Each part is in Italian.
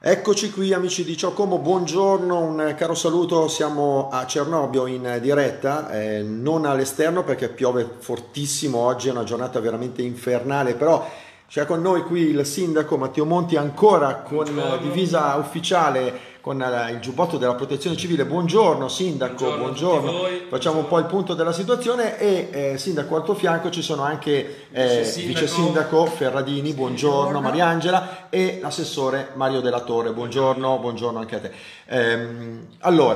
Eccoci qui amici di Ciocomo, buongiorno, un caro saluto, siamo a Cernobbio in diretta, eh, non all'esterno perché piove fortissimo oggi, è una giornata veramente infernale, però c'è con noi qui il sindaco Matteo Monti ancora con buongiorno. divisa ufficiale con eh, il giubbotto della protezione civile. Buongiorno Sindaco, buongiorno. buongiorno. Facciamo un po' il punto della situazione e eh, Sindaco al tuo fianco ci sono anche eh, Vice, Sindaco. Vice Sindaco Ferradini, buongiorno, buongiorno. Mariangela e l'assessore Mario Della Torre. Buongiorno, buongiorno anche a te. Ehm, allora,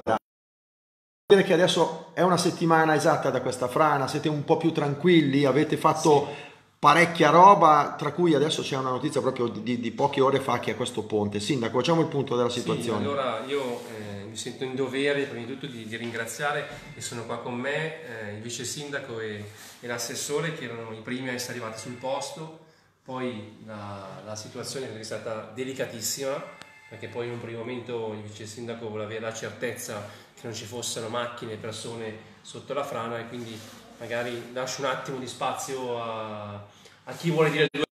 dire che adesso è una settimana esatta da questa frana, siete un po' più tranquilli, avete fatto... Sì parecchia roba, tra cui adesso c'è una notizia proprio di, di, poche ore fa che è questo ponte. Sindaco, facciamo il punto della situazione. Sì, allora io eh, mi sento in dovere prima di tutto di, di ringraziare che sono qua con me eh, il vice sindaco e, e, l'assessore che erano i primi a essere arrivati sul posto, poi la, la situazione è stata delicatissima perché poi in un primo momento il vice sindaco voleva avere la certezza che non ci fossero macchine e persone sotto la frana e quindi magari lascio un attimo di spazio a, a chi vuole dire due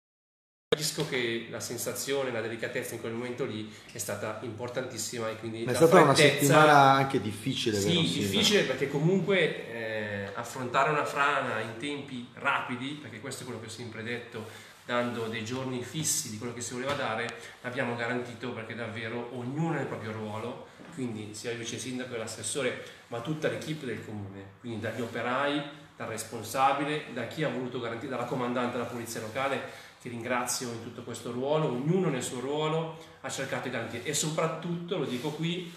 capisco che la sensazione, la delicatezza in quel momento lì è stata importantissima e quindi è stata una settimana anche difficile sì, difficile perché comunque eh, affrontare una frana in tempi rapidi perché questo è quello che ho sempre detto dando dei giorni fissi di quello che si voleva dare l'abbiamo garantito perché davvero ognuno nel proprio ruolo quindi sia il vice sindaco che l'assessore ma tutta l'equipe del comune quindi dagli operai dal responsabile, da chi ha voluto garantire, dalla comandante della polizia locale, che ringrazio in tutto questo ruolo, ognuno nel suo ruolo ha cercato di garantire e soprattutto, lo dico qui,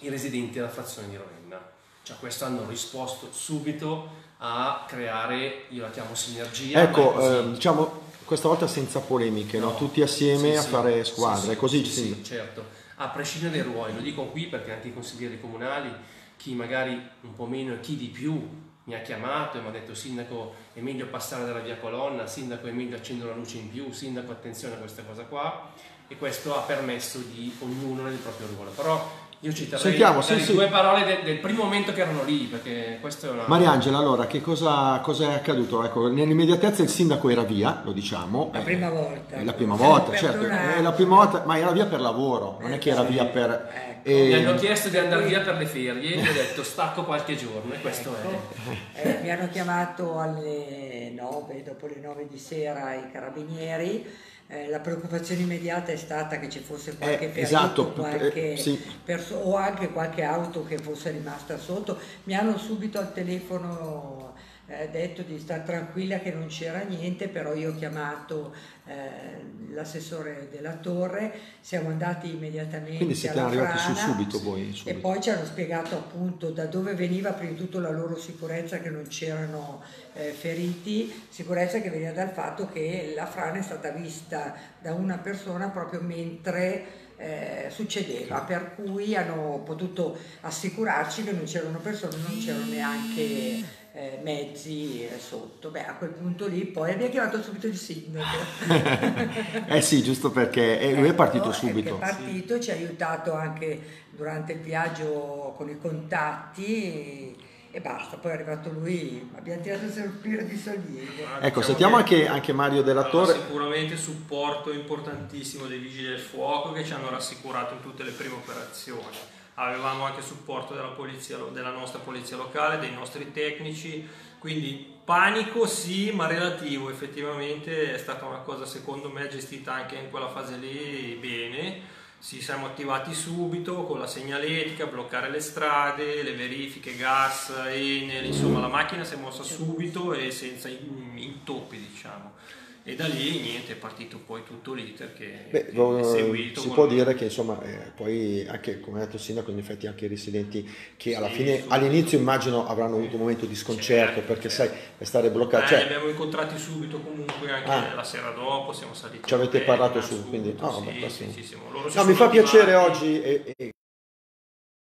i residenti della frazione di Ravenna. Cioè questo hanno risposto subito a creare, io la chiamo sinergia. Ecco, eh, diciamo questa volta senza polemiche, no? No? tutti assieme sì, a sì, fare squadra, sì, così sì, sì, certo, a prescindere dai ruoli, lo dico qui perché anche i consiglieri comunali, chi magari un po' meno e chi di più mi ha chiamato e mi ha detto sindaco è meglio passare dalla via colonna, sindaco è meglio accendere una luce in più, sindaco attenzione a questa cosa qua e questo ha permesso di ognuno nel proprio ruolo. Però io ci terrei Sentiamo, sì, sì. due parole de, del primo momento che erano lì, perché questo una... Mariangela, allora, che cosa, cosa è accaduto? Ecco, nell'immediatezza il sindaco era via, lo diciamo. La prima volta. È la prima volta, certo. È la prima volta, ma era via per lavoro, non è che era sì. via per... Ecco. E... Mi hanno chiesto di andare via per le ferie e ho detto stacco qualche giorno e questo ecco. è. Eh, mi hanno chiamato alle 9, dopo le 9 di sera i carabinieri eh, la preoccupazione immediata è stata che ci fosse qualche eh, ferito esatto, qualche eh, sì. perso- o anche qualche auto che fosse rimasta sotto. Mi hanno subito al telefono eh, detto di stare tranquilla che non c'era niente, però io ho chiamato eh, l'assessore della torre, siamo andati immediatamente Quindi siete arrivati frana, su subito voi? Subito. E poi ci hanno spiegato appunto da dove veniva prima di tutto la loro sicurezza che non c'erano eh, feriti, sicurezza che veniva dal fatto che la frana è stata vista da una persona proprio mentre eh, succedeva, per cui hanno potuto assicurarci che non c'erano persone, non c'erano neanche eh, mezzi eh, sotto. Beh, a quel punto lì poi abbiamo chiamato subito il sindaco. eh sì, giusto perché eh, lui è partito ecco, subito. È partito, sì. ci ha aiutato anche durante il viaggio con i contatti. E, basta, poi è arrivato lui, abbiamo tirato il sospiro di sollievo. Ah, ecco, diciamo sentiamo anche, anche, Mario della Torre. Sicuramente supporto importantissimo dei vigili del fuoco che ci hanno rassicurato in tutte le prime operazioni avevamo anche supporto della, polizia, della nostra polizia locale, dei nostri tecnici, quindi panico sì, ma relativo, effettivamente è stata una cosa secondo me gestita anche in quella fase lì bene. Ci siamo attivati subito con la segnaletica, bloccare le strade, le verifiche, gas, Enel, insomma la macchina si è mossa subito e senza intoppi diciamo e da lì niente è partito poi tutto l'iter che Beh, è seguito si può dire che insomma eh, poi anche come ha detto il sindaco in effetti anche i residenti che alla sì, fine all'inizio immagino avranno avuto un momento di sconcerto certo, perché certo. sai stare bloccati eh, cioè, li abbiamo incontrati subito comunque anche ah, la sera dopo siamo saliti ci avete parlato su quindi no, sì, vabbè, sì, sì, no, mi fa piacere oggi e, e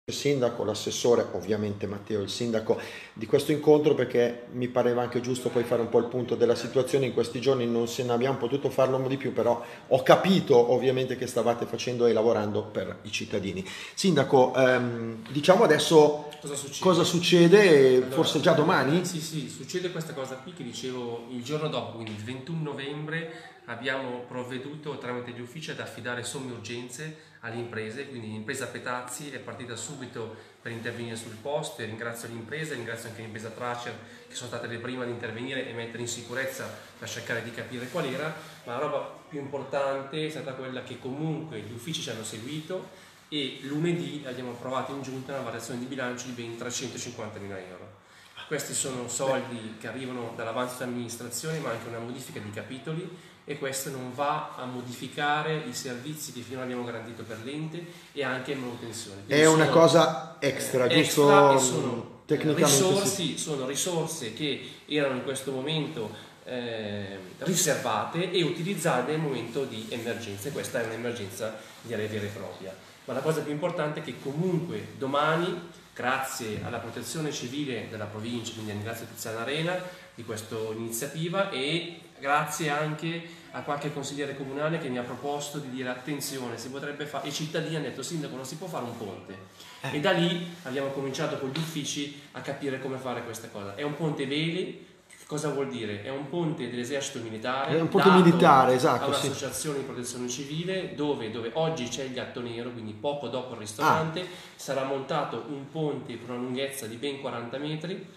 il sindaco, l'assessore, ovviamente Matteo il sindaco di questo incontro perché mi pareva anche giusto poi fare un po' il punto della situazione. In questi giorni non se ne abbiamo potuto farlo di più però ho capito ovviamente che stavate facendo e lavorando per i cittadini. Sindaco ehm, diciamo adesso cosa succede, cosa succede? Allora, forse già domani? sì sì succede questa cosa qui che dicevo il giorno dopo quindi il 21 novembre abbiamo provveduto tramite gli uffici ad affidare somme urgenze alle imprese, quindi l'impresa Petazzi è partita subito per intervenire sul posto e ringrazio l'impresa, ringrazio anche l'impresa Tracer che sono state le prime ad intervenire e mettere in sicurezza per cercare di capire qual era, ma la roba più importante è stata quella che comunque gli uffici ci hanno seguito e lunedì abbiamo approvato in giunta una variazione di bilancio di ben 350 mila euro. Questi sono soldi che arrivano dall'avanzo dell'amministrazione ma anche una modifica di capitoli e questo non va a modificare i servizi che finora abbiamo garantito per l'ente e anche manutenzione. Quindi è una cosa extra, eh, giusto? Sono, risorse, sì. sono risorse che erano in questo momento eh, riservate e utilizzate nel momento di emergenza e questa è un'emergenza direi vera e propria. Ma la cosa più importante è che comunque domani grazie alla protezione civile della provincia, quindi ringrazio Tiziana Arena di questa iniziativa e grazie anche a qualche consigliere comunale che mi ha proposto di dire attenzione, si potrebbe fare, i cittadini hanno detto sindaco non si può fare un ponte eh. e da lì abbiamo cominciato con gli uffici a capire come fare questa cosa. È un ponte veli, cosa vuol dire? È un ponte dell'esercito militare, è un ponte militare, esatto, a un'associazione sì. di protezione civile dove, dove, oggi c'è il gatto nero, quindi poco dopo il ristorante, ah. sarà montato un ponte per una lunghezza di ben 40 metri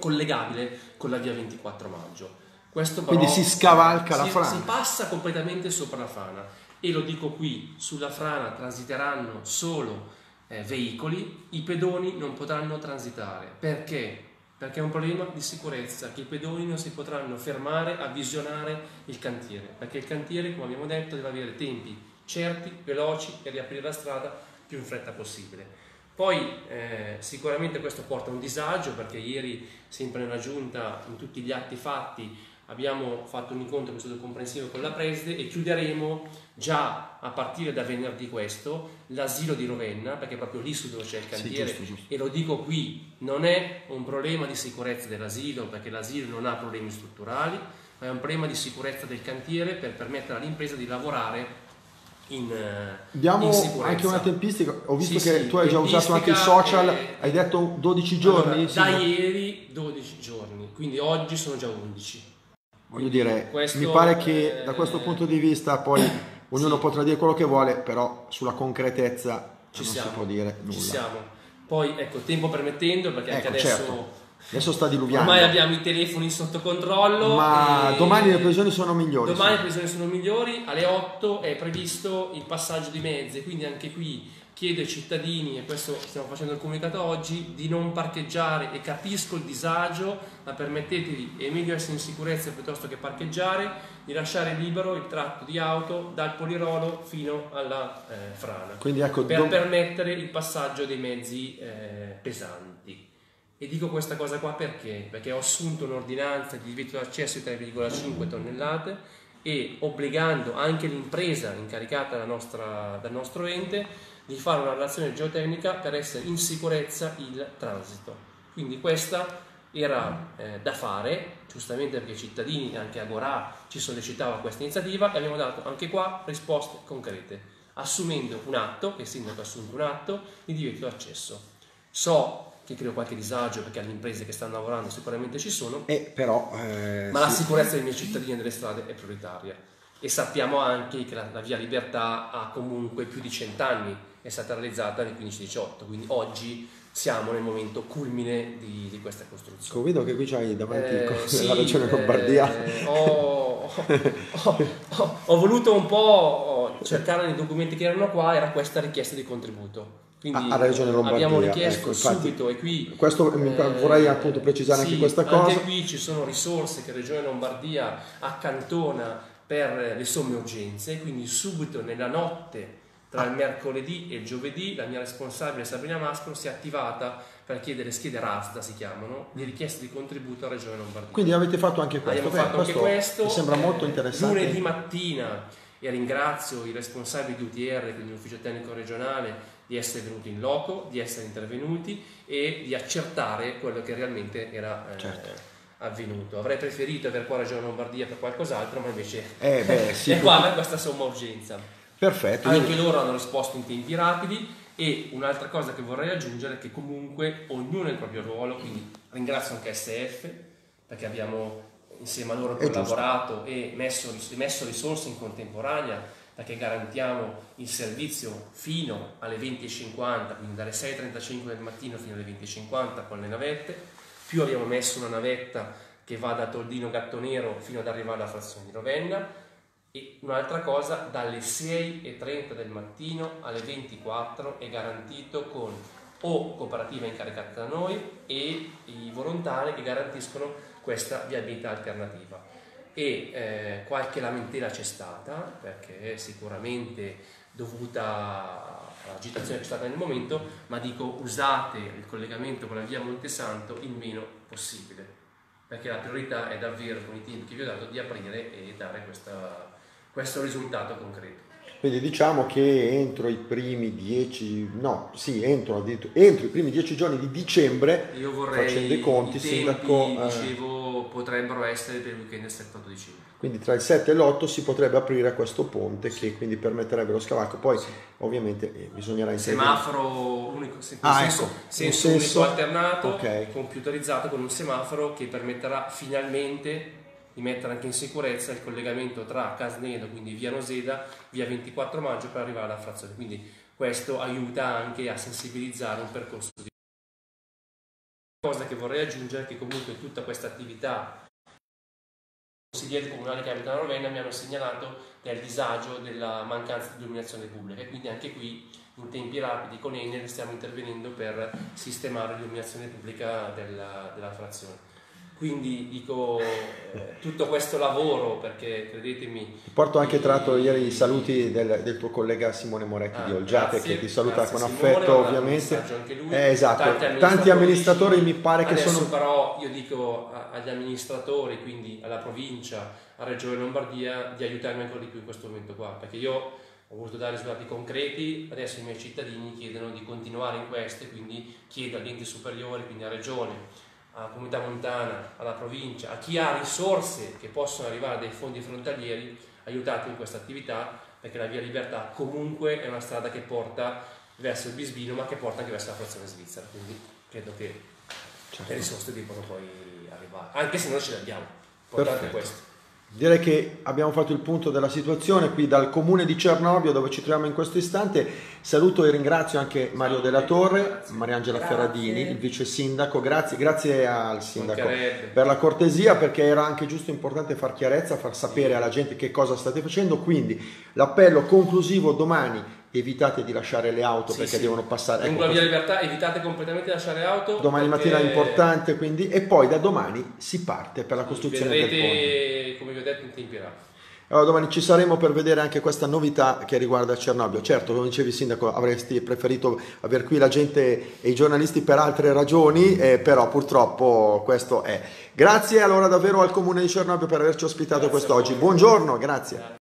collegabile con la via 24 maggio. Questo però, Quindi si scavalca si, la frana. Si passa completamente sopra la frana e lo dico qui, sulla frana transiteranno solo eh, veicoli, i pedoni non potranno transitare. Perché? Perché è un problema di sicurezza, che i pedoni non si potranno fermare a visionare il cantiere, perché il cantiere, come abbiamo detto, deve avere tempi certi, veloci e riaprire la strada più in fretta possibile. Poi eh, sicuramente questo porta a un disagio perché ieri, sempre nella giunta, in tutti gli atti fatti, abbiamo fatto un incontro che è stato comprensivo con la preside e chiuderemo già a partire da venerdì questo l'asilo di Rovenna perché è proprio lì su dove c'è il cantiere sì, giusto, giusto. e lo dico qui non è un problema di sicurezza dell'asilo perché l'asilo non ha problemi strutturali ma è un problema di sicurezza del cantiere per permettere all'impresa di lavorare in, eh, Diamo in anche una tempistica, ho visto sì, che sì, tu hai già usato anche i social, è, hai detto 12 giorni? Allora, da ieri 12 giorni, quindi oggi sono già 11 voglio dire, questo, mi pare che da questo punto di vista poi ognuno sì. potrà dire quello che vuole, però sulla concretezza ci non siamo, si può dire nulla. Ci siamo. Poi ecco, tempo permettendo, perché ecco, anche adesso... Certo. Adesso sta diluviando. Ormai abbiamo i telefoni sotto controllo. Ma domani le previsioni sono migliori. Domani sì. le previsioni sono migliori. Alle 8 è previsto il passaggio di mezzi, quindi anche qui chiedo ai cittadini, e questo stiamo facendo il comunicato oggi, di non parcheggiare e capisco il disagio, ma permettetevi, è meglio essere in sicurezza piuttosto che parcheggiare, di lasciare libero il tratto di auto dal Polirolo fino alla eh, frana, ecco, per dom- permettere il passaggio dei mezzi eh, pesanti. E dico questa cosa qua perché? Perché ho assunto un'ordinanza di divieto d'accesso di 3,5 tonnellate e obbligando anche l'impresa incaricata dal nostro ente di fare una relazione geotecnica per essere in sicurezza il transito. Quindi questa era eh, da fare, giustamente perché i cittadini, anche Agorà, ci sollecitava questa iniziativa e abbiamo dato anche qua risposte concrete, assumendo un atto, che il sindaco ha assunto un atto, di divieto d'accesso. So che creo qualche disagio perché alle imprese che stanno lavorando sicuramente ci sono, eh, però, eh, ma sì. la sicurezza dei miei cittadini e delle strade è prioritaria. E sappiamo anche che la, la via Libertà ha comunque più di cent'anni è stata realizzata nel 15-18, quindi oggi siamo nel momento culmine di, di questa costruzione. vedo che qui c'hai davanti eh, la sì, regione Lombardia. Eh, ho, ho, ho, ho, voluto un po' cercare nei documenti che erano qua, era questa richiesta di contributo. Quindi alla regione Lombardia. Abbiamo richiesto ecco, subito e qui... Questo eh, vorrei appunto precisare sì, anche questa cosa. Anche qui ci sono risorse che la regione Lombardia accantona per le somme urgenze, quindi subito nella notte tra il mercoledì e il giovedì la mia responsabile Sabrina Mascolo si è attivata per chiedere schede RASTA, si chiamano, di richiesta di contributo alla Regione Lombardia. Quindi avete fatto anche questo? Abbiamo fatto anche questo. Mi sembra molto interessante. Lunedì mattina e ringrazio i responsabili di UTR, quindi l'ufficio tecnico regionale, di essere venuti in loco, di essere intervenuti e di accertare quello che realmente era eh, certo. avvenuto. Avrei preferito avere qua Regione Lombardia per qualcos'altro, ma invece eh beh, sì. è qua per questa somma urgenza. Perfetto. Anche loro hanno risposto in tempi rapidi e un'altra cosa che vorrei aggiungere è che comunque ognuno ha il proprio ruolo, quindi ringrazio anche SF perché abbiamo insieme a loro collaborato e messo, messo risorse in contemporanea perché garantiamo il servizio fino alle 20.50, quindi dalle 6.35 del mattino fino alle 20.50 con le navette, più abbiamo messo una navetta che va da Toldino Gattonero fino ad arrivare alla frazione di Ravenna e un'altra cosa, dalle 6.30 del mattino alle 24 è garantito con o cooperativa incaricata da noi e i volontari che garantiscono questa viabilità alternativa. E eh, qualche lamentela c'è stata perché è sicuramente dovuta all'agitazione che c'è stata nel momento, ma dico usate il collegamento con la via Montesanto il meno possibile, perché la priorità è davvero con i tempi che vi ho dato di aprire e dare questa, questo risultato concreto. Quindi diciamo che entro i primi dieci, no, sì, entro, entro i primi dieci giorni di dicembre, Io vorrei facendo i conti, i tempi, sindaco, eh, dicevo, potrebbero essere per il weekend del 7 dicembre. Quindi tra il 7 e l'8 si potrebbe aprire questo ponte sì. che quindi permetterebbe lo scavalco. Poi sì. ovviamente eh, bisognerà intervenire. Semaforo unico, senso, ah, ecco, senso, senso unico alternato, okay. computerizzato con un semaforo che permetterà finalmente di mettere anche in sicurezza il collegamento tra Casnedo, quindi via Noseda, via 24 maggio per arrivare alla frazione. Quindi questo aiuta anche a sensibilizzare un percorso di cosa che vorrei aggiungere è che comunque tutta questa attività consiglieri comunali che abitano Ravenna mi hanno segnalato del disagio della mancanza di illuminazione pubblica e quindi anche qui in tempi rapidi con Enel stiamo intervenendo per sistemare l'illuminazione pubblica della, della frazione. Quindi dico eh, tutto questo lavoro perché credetemi. Porto anche tra l'altro ieri i saluti del, del, tuo collega Simone Moretti ah, di Olgiate grazie, che ti saluta con Simone, affetto ovviamente. Anche lui, eh, esatto, tanti amministratori, tanti amministratori mi pare che Adesso sono. però io dico agli amministratori, quindi alla provincia, a Regione Lombardia, di aiutarmi ancora di più in questo momento qua, perché io ho voluto dare risultati concreti, adesso i miei cittadini chiedono di continuare in questo e quindi chiedo agli enti superiori, quindi a Regione alla comunità montana, alla provincia, a chi ha risorse che possono arrivare dai fondi frontalieri, aiutatemi in questa attività perché la via Libertà comunque è una strada che porta verso il Bisbino ma che porta anche verso la frazione svizzera, quindi credo che certo. le risorse debbano poi arrivare, anche se non ce le abbiamo, importante questo. Direi che abbiamo fatto il punto della situazione qui dal comune di Cernobbio dove ci troviamo in questo istante. Saluto e ringrazio anche Mario Della Torre, Mariangela grazie. Ferradini, il vice sindaco. Grazie, grazie al sindaco per la cortesia perché era anche giusto importante far chiarezza, far sapere alla gente che cosa state facendo. Quindi l'appello conclusivo domani evitate di lasciare le auto sì, perché sì. devono passare. Lungo ecco, la via libertà evitate completamente di lasciare le auto. Domani perché... mattina è importante quindi e poi da domani si parte per la costruzione Vedrete, del ponte. come vi ho detto in tempi rapidi. Allora, domani ci saremo per vedere anche questa novità che riguarda Cernobbio. Certo, come dicevi Sindaco, avresti preferito avere qui la gente e i giornalisti per altre ragioni, eh, però purtroppo questo è. Grazie allora davvero al Comune di Cernobbio per averci ospitato grazie quest'oggi. Buongiorno, grazie.